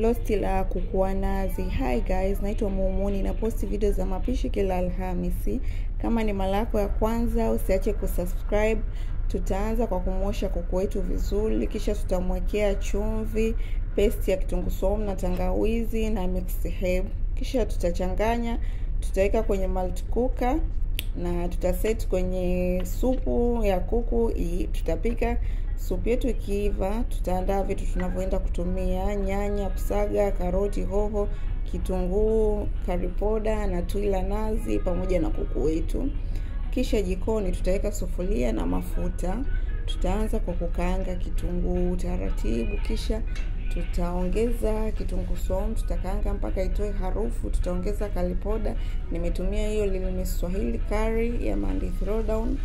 losti la kukua nazi. Hi guys, naitwa Mumuni na posti video za mapishi kila Alhamisi. Kama ni mara yako ya kwanza, usiache kusubscribe. Tutaanza kwa kumwosha kuku wetu vizuri, kisha tutamwekea chumvi, pesti ya kitunguu saumu na tangawizi na mixed herb. Kisha tutachanganya, tutaweka kwenye malt cooker na tutaset kwenye supu ya kuku. Tutapika supu yetu ikiiva, tutaandaa vitu tunavyoenda kutumia: nyanya, kusaga, karoti, hoho, kitunguu, karipoda na tui la nazi pamoja na kuku wetu. Kisha jikoni tutaweka sufuria na mafuta. Tutaanza kwa kukaanga kitunguu taratibu, kisha tutaongeza kitunguu saumu, tutakaanga mpaka itoe harufu. Tutaongeza kalipoda, nimetumia hiyo Lilimi Swahili curry ya Mandi Throwdown.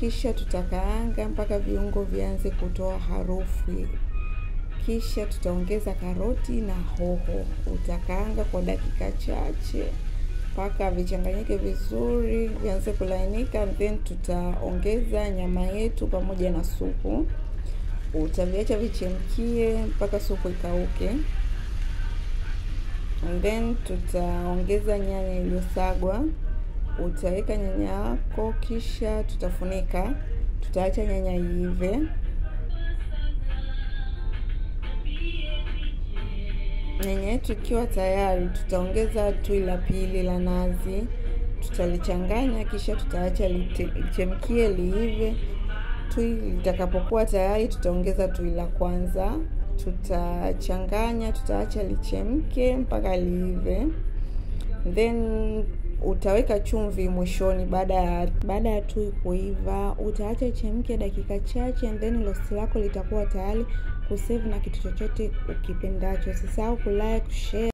Kisha tutakaanga mpaka viungo vianze kutoa harufu. Kisha tutaongeza karoti na hoho, utakaanga kwa dakika chache mpaka vichanganyike vizuri, vianze kulainika, then tutaongeza nyama yetu pamoja na supu. Utaviacha vichemkie mpaka supu ikauke, and then tutaongeza nyanya iliyosagwa. Utaweka nyanya yako, kisha tutafunika, tutaacha nyanya iive. Nyanya yetu ikiwa tayari, tutaongeza tui la pili la nazi, tutalichanganya, kisha tutaacha lichemkie liive. Tui litakapokuwa tayari, tutaongeza tui la kwanza, tutachanganya, tutaacha lichemke mpaka liive, then utaweka chumvi mwishoni. Baada ya baada ya tui kuiva, utaacha ichemke dakika chache, and then losi lako litakuwa tayari kusave na kitu chochote ukipendacho. Usisahau kulike, share